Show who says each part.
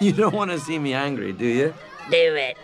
Speaker 1: You don't want to see me angry, do you?
Speaker 2: Do it.